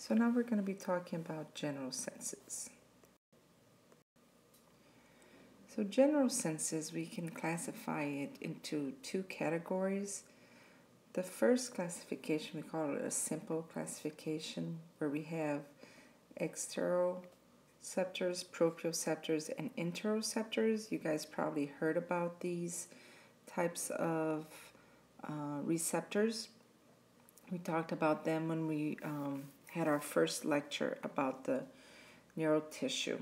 So now we're going to be talking about general senses. So general senses, we can classify it into two categories. The first classification, we call it a simple classification, where we have exteroceptors, proprioceptors, and interoceptors. You guys probably heard about these types of uh, receptors. We talked about them when we um, had our first lecture about the neural tissue.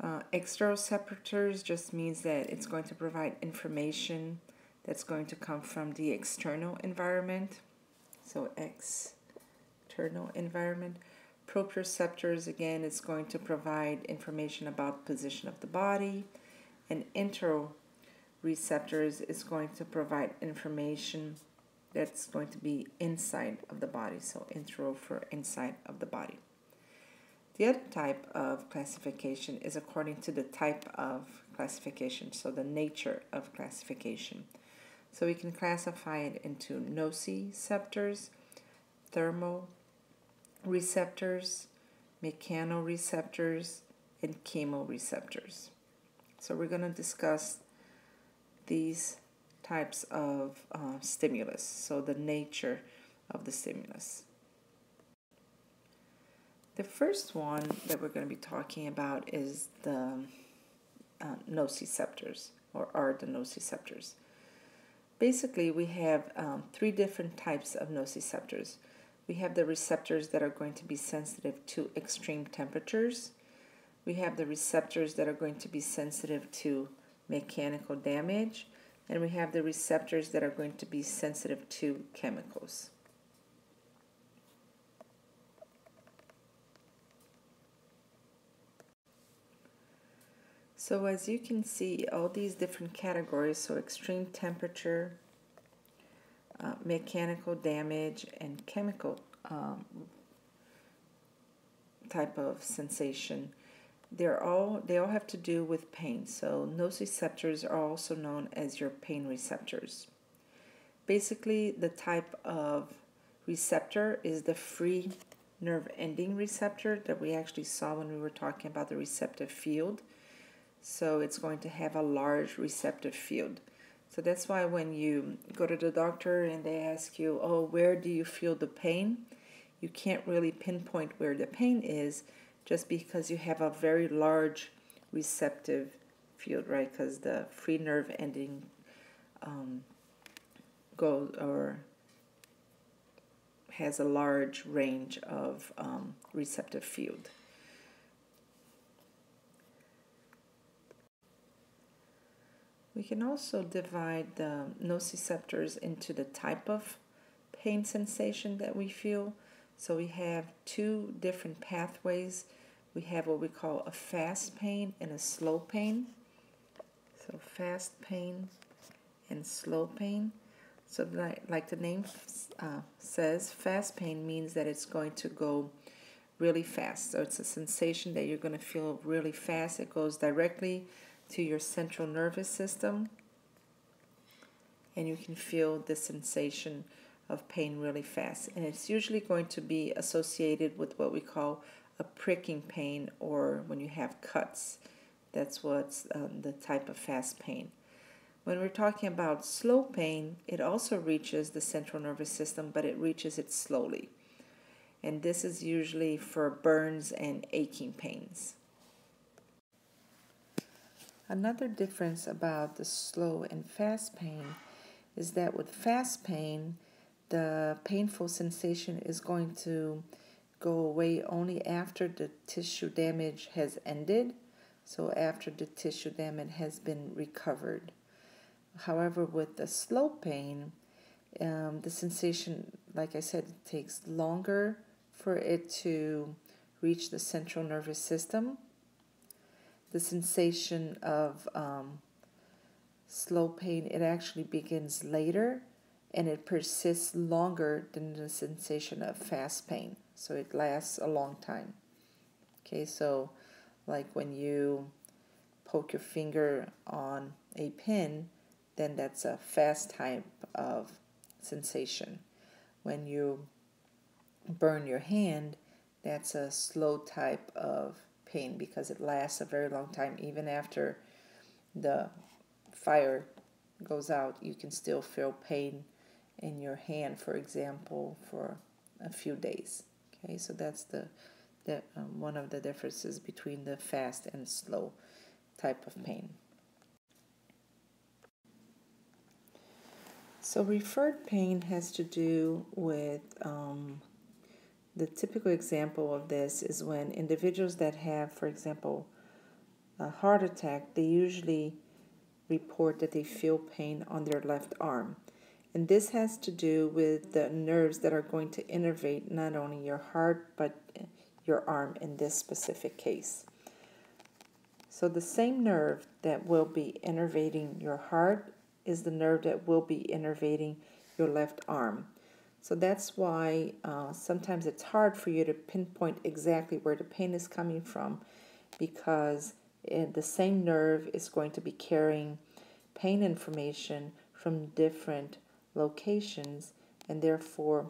Uh, exteroceptors just means that it's going to provide information that's going to come from the external environment. So external environment. Proprioceptors, again, is going to provide information about position of the body. And interoceptors is going to provide information that's going to be inside of the body. So intro for inside of the body. The other type of classification is according to the type of classification, so the nature of classification. So we can classify it into nociceptors, thermoreceptors, mechanoreceptors, and chemoreceptors. So we're going to discuss these types of uh, stimulus, so the nature of the stimulus. The first one that we're going to be talking about is the uh, nociceptors, or are the nociceptors. Basically, we have um, three different types of nociceptors. We have the receptors that are going to be sensitive to extreme temperatures. We have the receptors that are going to be sensitive to mechanical damage and we have the receptors that are going to be sensitive to chemicals. So as you can see, all these different categories, so extreme temperature, uh, mechanical damage, and chemical um, type of sensation, they're all they all have to do with pain. So nociceptors are also known as your pain receptors. Basically, the type of receptor is the free nerve ending receptor that we actually saw when we were talking about the receptive field. So it's going to have a large receptive field. So that's why when you go to the doctor and they ask you, "Oh, where do you feel the pain?" You can't really pinpoint where the pain is just because you have a very large receptive field, right? Because the free nerve ending um, goes or has a large range of um, receptive field. We can also divide the nociceptors into the type of pain sensation that we feel. So we have two different pathways. We have what we call a fast pain and a slow pain. So fast pain and slow pain. So like, the name uh, says, fast pain means that it's going to go really fast. So it's a sensation that you're going to feel really fast. It goes directly to your central nervous system. And you can feel the sensation of pain really fast. And it's usually going to be associated with what we call a pricking pain or when you have cuts. That's what's um, the type of fast pain. When we're talking about slow pain, it also reaches the central nervous system, but it reaches it slowly. And this is usually for burns and aching pains. Another difference about the slow and fast pain is that with fast pain, the painful sensation is going to go away only after the tissue damage has ended, so after the tissue damage has been recovered. However, with the slow pain, um, the sensation, like I said, takes longer for it to reach the central nervous system. The sensation of um, slow pain, it actually begins later and it persists longer than the sensation of fast pain. So it lasts a long time. Okay, so like when you poke your finger on a pin, then that's a fast type of sensation. When you burn your hand, that's a slow type of pain because it lasts a very long time. Even after the fire goes out, you can still feel pain in your hand, for example, for a few days. Okay, so that's the, the um, one of the differences between the fast and slow type of pain. So referred pain has to do with um, the typical example of this is when individuals that have, for example, a heart attack, they usually report that they feel pain on their left arm. And this has to do with the nerves that are going to innervate not only your heart but your arm in this specific case. So the same nerve that will be innervating your heart is the nerve that will be innervating your left arm. So that's why uh, sometimes it's hard for you to pinpoint exactly where the pain is coming from because it, the same nerve is going to be carrying pain information from different locations and therefore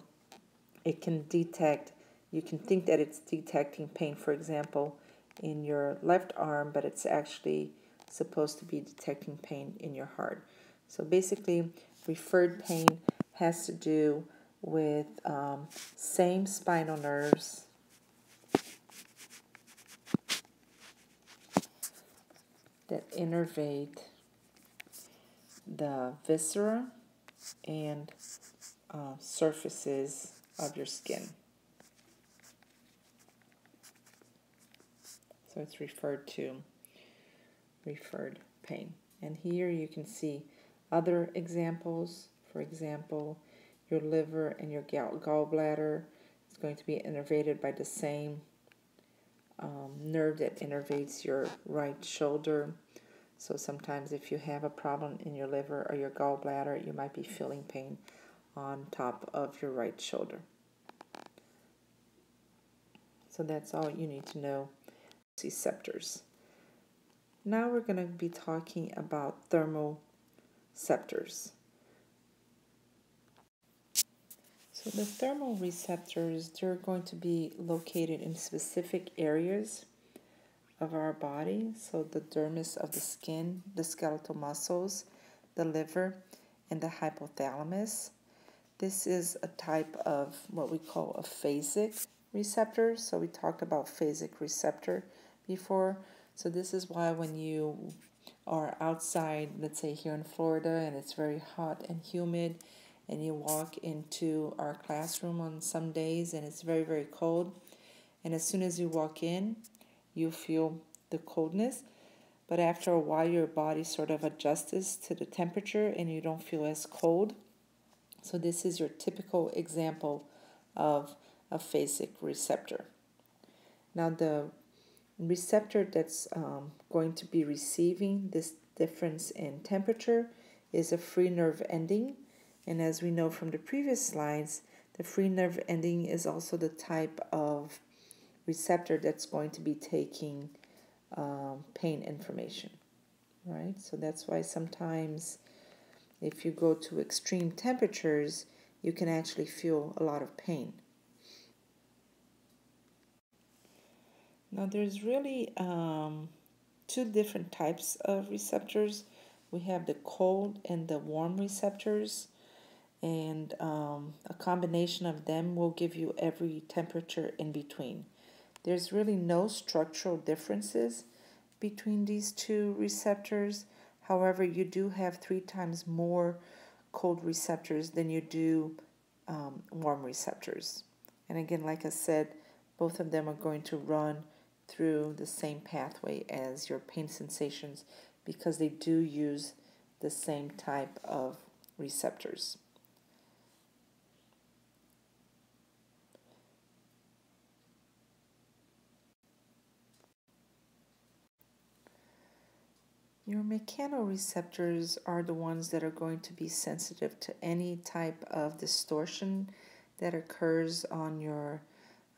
it can detect you can think that it's detecting pain for example in your left arm but it's actually supposed to be detecting pain in your heart. So basically referred pain has to do with um, same spinal nerves. That innervate the viscera and uh, surfaces of your skin. So it's referred to referred pain. And here you can see other examples. For example, your liver and your gall gallbladder is going to be innervated by the same um, nerve that innervates your right shoulder. So sometimes if you have a problem in your liver or your gallbladder, you might be feeling pain on top of your right shoulder. So that's all you need to know. Receptors. Now we're going to be talking about thermoceptors. So the thermal receptors, they're going to be located in specific areas of our body. So the dermis of the skin, the skeletal muscles, the liver, and the hypothalamus. This is a type of what we call a phasic receptor. So we talked about phasic receptor before. So this is why when you are outside, let's say here in Florida, and it's very hot and humid, and you walk into our classroom on some days and it's very, very cold. And as soon as you walk in, you feel the coldness. But after a while, your body sort of adjusts to the temperature and you don't feel as cold. So, this is your typical example of a phasic receptor. Now, the receptor that's um, going to be receiving this difference in temperature is a free nerve ending and as we know from the previous slides, the free nerve ending is also the type of receptor that's going to be taking um, pain information, right? So that's why sometimes if you go to extreme temperatures, you can actually feel a lot of pain. Now, there's really um, two different types of receptors. We have the cold and the warm receptors and um, a combination of them will give you every temperature in between. There's really no structural differences between these two receptors. However, you do have three times more cold receptors than you do um, warm receptors. And again, like I said, both of them are going to run through the same pathway as your pain sensations because they do use the same type of receptors. Your mechanoreceptors are the ones that are going to be sensitive to any type of distortion that occurs on your,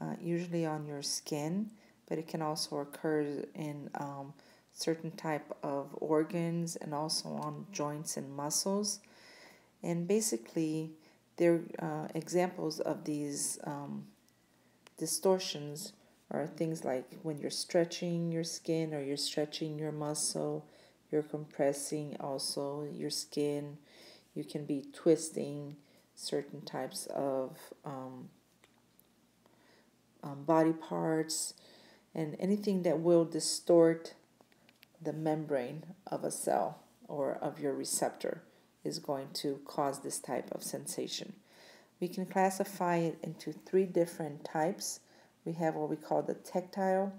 uh, usually on your skin, but it can also occur in um, certain type of organs and also on joints and muscles. And basically, they're uh, examples of these um, distortions are things like when you're stretching your skin or you're stretching your muscle, you're compressing also your skin. You can be twisting certain types of um, um, body parts and anything that will distort the membrane of a cell or of your receptor is going to cause this type of sensation. We can classify it into three different types. We have what we call the tactile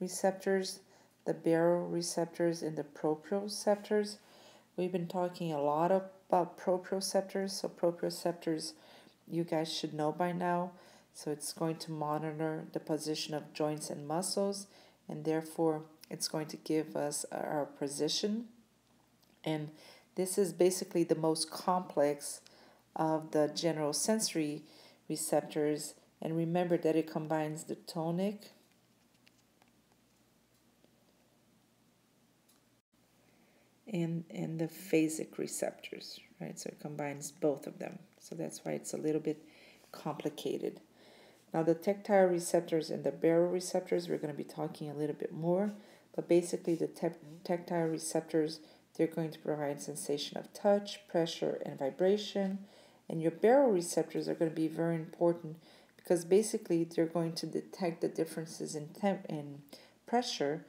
receptors, the baroreceptors, and the proprioceptors. We've been talking a lot about proprioceptors. So, proprioceptors, you guys should know by now. So, it's going to monitor the position of joints and muscles, and therefore, it's going to give us our position. And this is basically the most complex of the general sensory receptors. And remember that it combines the tonic and, and the phasic receptors, right? So it combines both of them. So that's why it's a little bit complicated. Now, the tactile receptors and the baroreceptors, we're going to be talking a little bit more, but basically, the tactile receptors, they're going to provide sensation of touch, pressure, and vibration. And your baroreceptors are going to be very important because basically, they're going to detect the differences in temp in pressure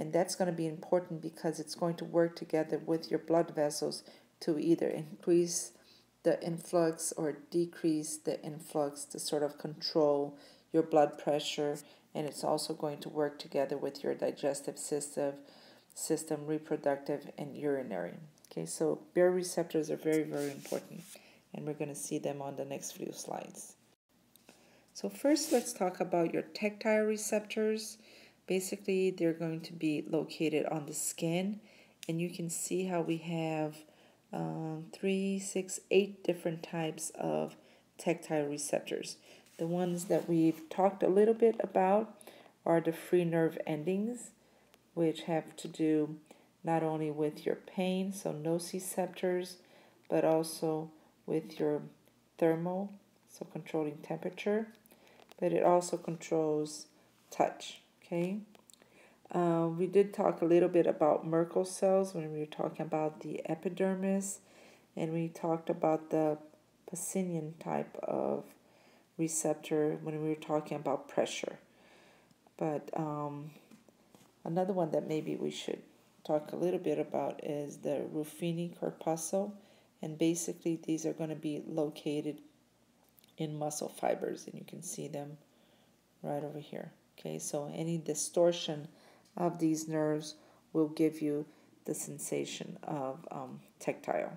and that's going to be important because it's going to work together with your blood vessels to either increase the influx or decrease the influx to sort of control your blood pressure. And it's also going to work together with your digestive system system reproductive and urinary. Okay so baroreceptors are very very important and we're going to see them on the next few slides. So first let's talk about your tactile receptors Basically, they're going to be located on the skin, and you can see how we have um, three, six, eight different types of tactile receptors. The ones that we've talked a little bit about are the free nerve endings, which have to do not only with your pain, so nociceptors, but also with your thermal, so controlling temperature, but it also controls touch. Okay. Uh, we did talk a little bit about Merkel cells when we were talking about the epidermis, and we talked about the Pacinian type of receptor when we were talking about pressure. But um, another one that maybe we should talk a little bit about is the Ruffini corpuscle, and basically these are going to be located in muscle fibers, and you can see them right over here. Okay, so any distortion of these nerves will give you the sensation of um, tactile.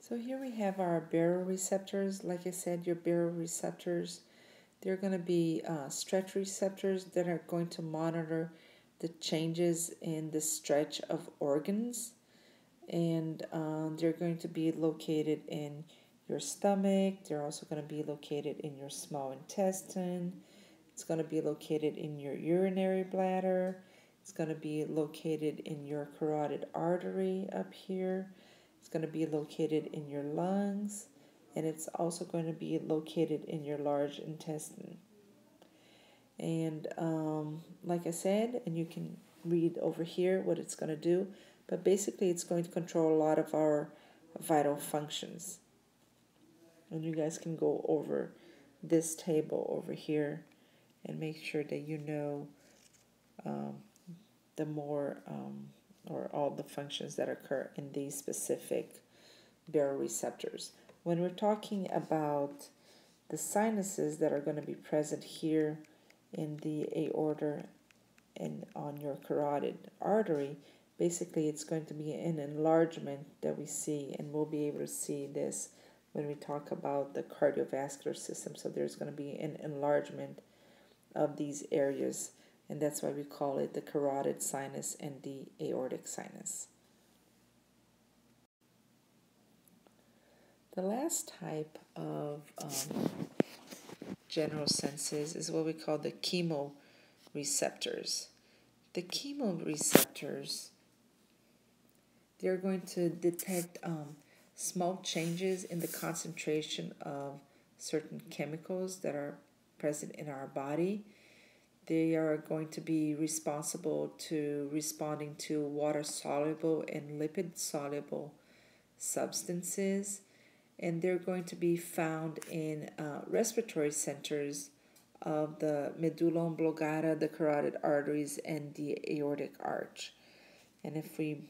So here we have our baroreceptors. Like I said, your baroreceptors, they're going to be uh, stretch receptors that are going to monitor the changes in the stretch of organs. And uh, they're going to be located in your stomach. They're also going to be located in your small intestine. It's going to be located in your urinary bladder. It's going to be located in your carotid artery up here. It's going to be located in your lungs. And it's also going to be located in your large intestine. And um, like I said, and you can read over here what it's going to do, but basically it's going to control a lot of our vital functions and you guys can go over this table over here and make sure that you know um, the more um, or all the functions that occur in these specific baroreceptors. When we're talking about the sinuses that are going to be present here in the aorta and on your carotid artery, basically it's going to be an enlargement that we see, and we'll be able to see this when we talk about the cardiovascular system. So there's going to be an enlargement of these areas, and that's why we call it the carotid sinus and the aortic sinus. The last type of um, general senses is what we call the chemoreceptors. The chemoreceptors, they're going to detect um, small changes in the concentration of certain chemicals that are present in our body. They are going to be responsible to responding to water soluble and lipid soluble substances, and they're going to be found in uh, respiratory centers of the medulla oblongata, the carotid arteries, and the aortic arch. And if we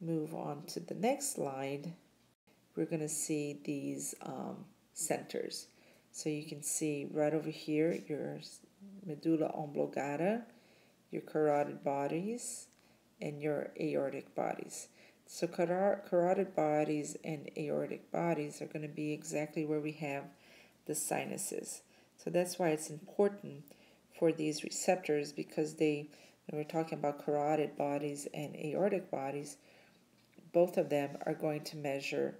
move on to the next slide, we're going to see these um, centers. So you can see right over here your medulla oblongata, your carotid bodies, and your aortic bodies. So carotid bodies and aortic bodies are going to be exactly where we have the sinuses. So that's why it's important for these receptors because they, when we're talking about carotid bodies and aortic bodies, both of them are going to measure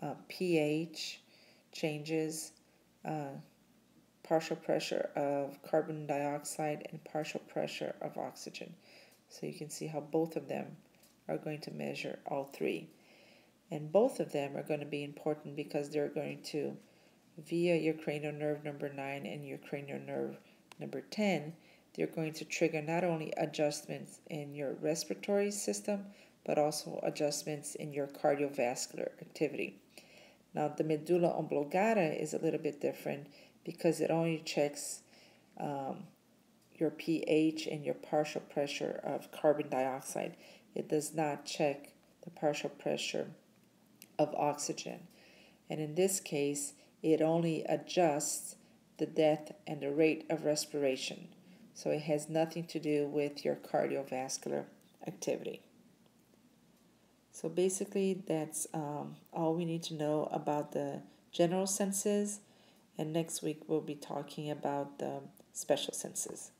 uh, pH changes, uh, partial pressure of carbon dioxide, and partial pressure of oxygen. So you can see how both of them are going to measure all three. And both of them are going to be important because they're going to via your cranial nerve number 9 and your cranial nerve number 10, they're going to trigger not only adjustments in your respiratory system, but also adjustments in your cardiovascular activity. Now, the medulla oblongata is a little bit different because it only checks um, your pH and your partial pressure of carbon dioxide. It does not check the partial pressure of oxygen. And in this case, it only adjusts the depth and the rate of respiration. So it has nothing to do with your cardiovascular activity. So basically, that's um, all we need to know about the general senses. And next week, we'll be talking about the special senses.